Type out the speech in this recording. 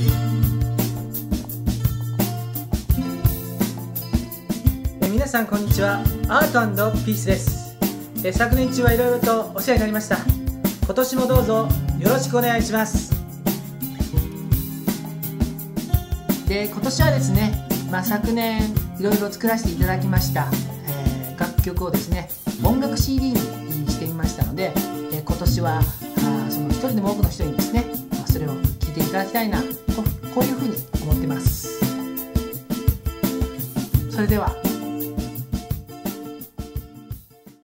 え皆さんこんにちは。アートピースです。え昨年中はいろいろとお世話になりました。今年もどうぞよろしくお願いします。で今年はですね、まあ、昨年いろいろ作らせていただきました、えー、楽曲をですね音楽 CD にしてみましたので、えー、今年はあその一人でも多くの人にですね、まあ、それを聴いていただきたいなこういうふうに思ってます。それでは